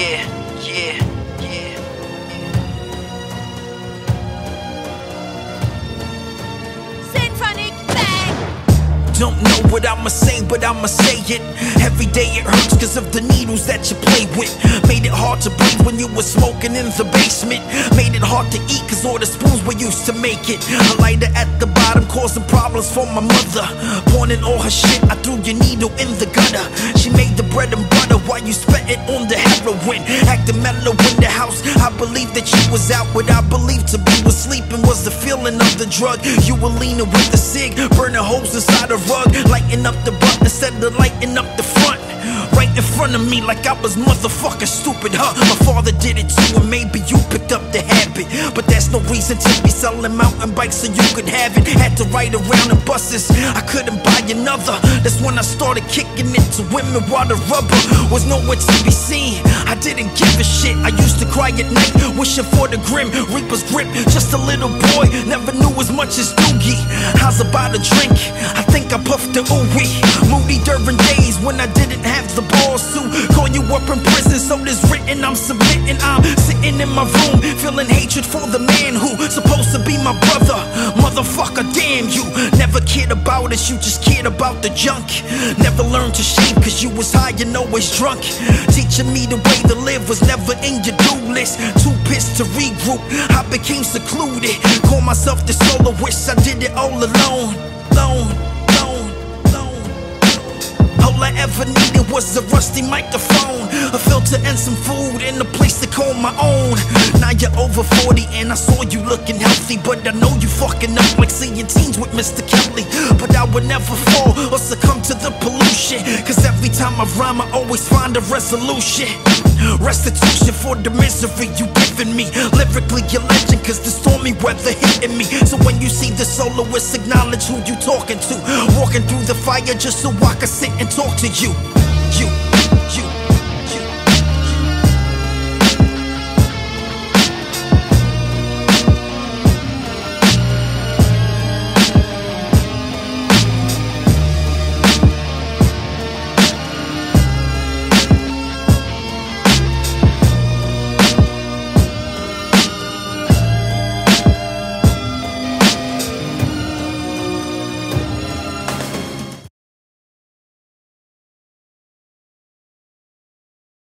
Yeah, yeah, yeah. Symphonik bang! Don't know what I'ma say, but I'ma say it. Every day it hurts cause of the needles that you play with. Made it hard to breathe when you were smoking in the basement. Made it hard to eat cause all the spoons were used to make it. A lighter at the bottom causing problems for my mother. Pointing all her shit, I threw your needle in the gutter. She made the bread and butter while you spent it on the heroin. Acting mellow in the house. I believed that you was out. What I believed to be was sleeping was the feeling of the drug. You were leaning with the cig, burning holes inside the rug. Lighting up the butt instead of lighting up the front. Of me, like I was motherfucking stupid, huh? My father did it too, and maybe you picked up the habit. But that's no reason to be selling mountain bikes so you could have it. Had to ride around in buses, I couldn't buy another. That's when I started kicking it to women while the rubber was nowhere to be seen. Didn't give a shit, I used to cry at night, wishing for the grim reaper's grip. Just a little boy, never knew as much as Doogie. How's about a drink? I think I puffed the ooey. Moody during days when I didn't have the balls to call you up in prison. So this written, I'm submitting. I'm in my room, feeling hatred for the man who supposed to be my brother. Motherfucker, damn you. Never cared about us, you just cared about the junk. Never learned to shame cause you was high and always drunk. Teaching me the way to live was never in your do list. Too pissed to regroup, I became secluded. Call myself the soloist, I did it all. Alone, alone, ever needed was a rusty microphone, a filter and some food, and a place to call my own. Now you're over 40 and I saw you looking healthy, but I know you fucking up like seeing teens with Mr. Kelly. But I would never fall or succumb to the pollution, cause every time I rhyme, I always find a resolution. Restitution for the misery you giving me. Lyrically, you're legend, cause the stormy weather hitting me. So when you see the soloist, acknowledge who you talking to. Walking through the fire just so I can sit and talk to you.